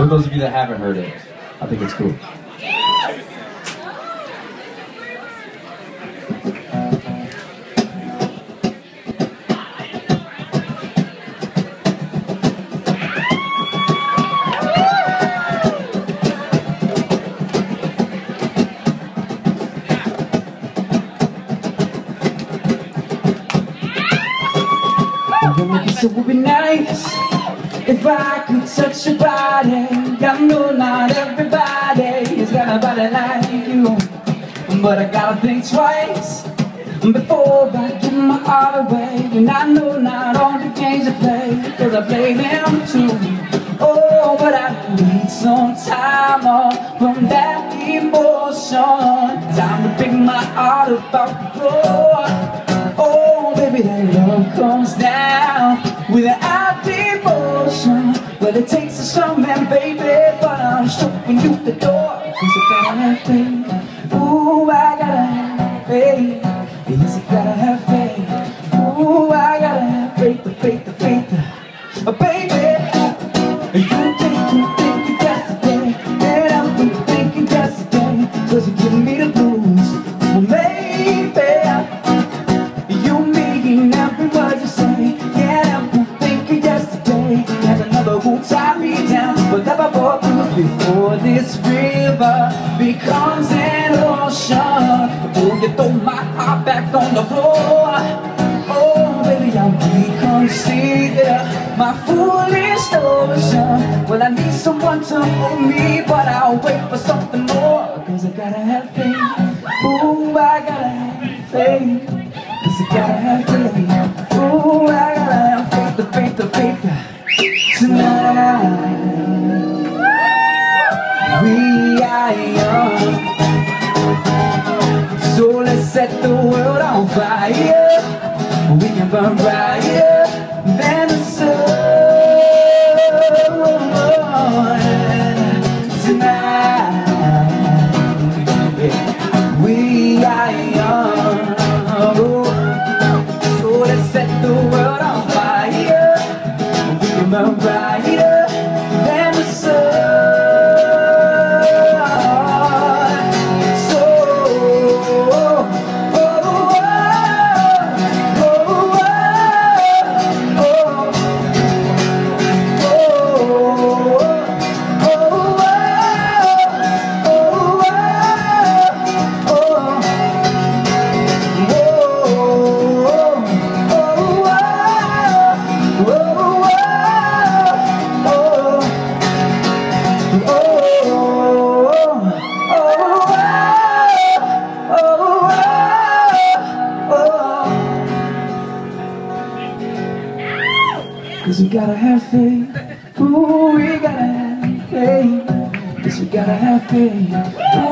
For those of you that haven't heard it, I think it's cool. Would be nice if I could touch your body. I know not everybody has got a body like you, but I gotta think twice before I give my heart away. And I know not all the games I play, cause I play them too. Oh, but I need some time off from that emotion. Time to pick my heart up off the floor. Oh, baby, Well, it takes a strong man, baby, but I'm stroking you the door. Cause I gotta have faith. Ooh, I gotta have faith. Yes, I gotta have faith. Before this river Becomes an ocean. Oh, you throw my heart back on the floor. Oh, baby, I'll reconsider My foolish notion Well, I need someone to hold me But I'll wait for something more. Cause I gotta have faith. Ooh, I gotta have faith. Cause I gotta have faith. Ooh, I gotta have faith, the faith, the faith. Tonight, So let's set the world on fire. We can burn brighter than the sun. Tonight, we are young. So let's set the world on fire. We can burn brighter Cause we gotta have faith. Ooh, we gotta have faith. Cause we gotta have faith.